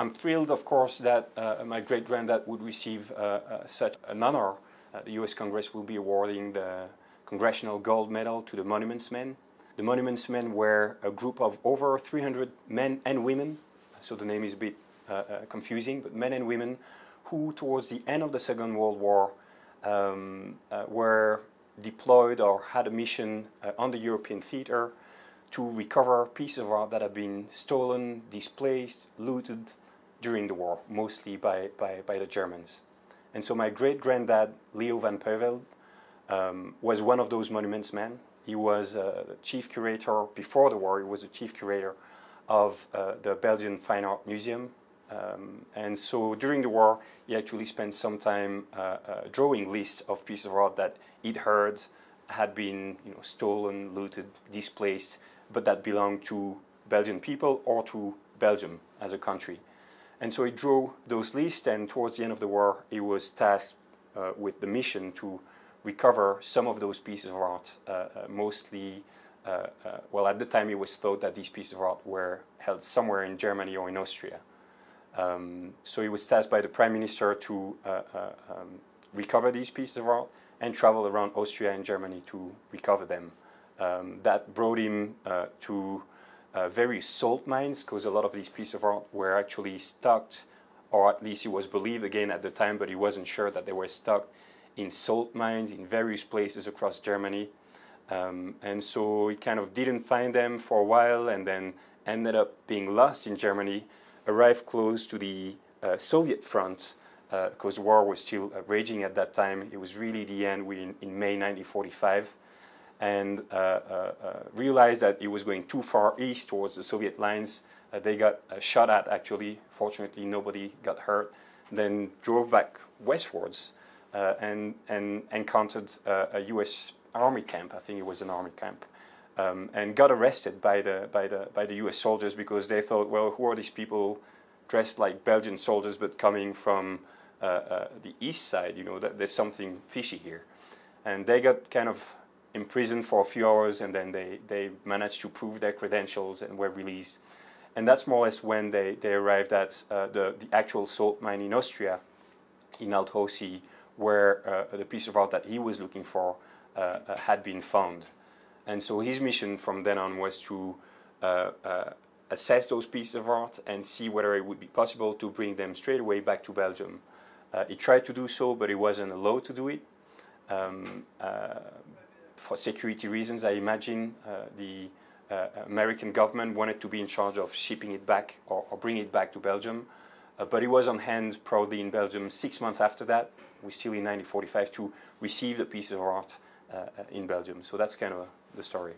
I'm thrilled, of course, that uh, my great granddad would receive uh, uh, such an honor. Uh, the US Congress will be awarding the Congressional Gold Medal to the Monuments Men. The Monuments Men were a group of over 300 men and women, so the name is a bit uh, uh, confusing, but men and women who, towards the end of the Second World War, um, were deployed or had a mission on the European theater to recover pieces of art that have been stolen, displaced, looted during the war, mostly by, by, by the Germans. And so my great granddad, Leo van Puyvelde, um, was one of those monuments men. He was uh, the chief curator, before the war, he was the chief curator of uh, the Belgian Fine Art Museum. Um, and so during the war, he actually spent some time uh, uh drawing lists of pieces of art that he'd heard had been you know, stolen, looted, displaced, but that belonged to Belgian people or to Belgium as a country. And so he drew those lists, and towards the end of the war, he was tasked uh, with the mission to recover some of those pieces of art, uh, uh, mostly, uh, uh, well, at the time it was thought that these pieces of art were held somewhere in Germany or in Austria. Um, so he was tasked by the prime minister to um, recover these pieces of art and travel around Austria and Germany to recover them um, that brought him uh, to uh, various salt mines because a lot of these pieces of art were actually stocked, or at least it was believed again at the time, but he wasn't sure that they were stocked in salt mines in various places across Germany. Um, and so he kind of didn't find them for a while and then ended up being lost in Germany, arrived close to the uh, Soviet front because uh, war was still uh, raging at that time. It was really the end in, in May 1945 and uh, uh, uh, realized that it was going too far east towards the Soviet lines. they got shot at actually. Fortunately, nobody got hurt. Then drove back westwards and, and encountered a U.S. army camp. I think it was an army camp. Um, and got arrested by the, by, the, by the US soldiers because they thought, well, who are these people dressed like Belgian soldiers but coming from uh, uh, the east side? You know, that there's something fishy here. And they got kind of imprisoned for a few hours and then they, they managed to prove their credentials and were released. And that's more or less when they, they arrived at uh, the, the actual salt mine in Austria, in Altaussee, where uh, the piece of art that he was looking for uh, uh had been found. And so his mission from then on was to uh, uh, assess those pieces of art and see whether it would be possible to bring them straight away back to Belgium. he tried to do so, but he wasn't allowed to do it. Um, for security reasons, I imagine uh, the uh, American government wanted to be in charge of shipping it back or, or bring it back to Belgium. Uh, but it was on hand probably in Belgium six months after that. We're still in 1945 to receive the piece of art in Belgium. So that's kind of the story.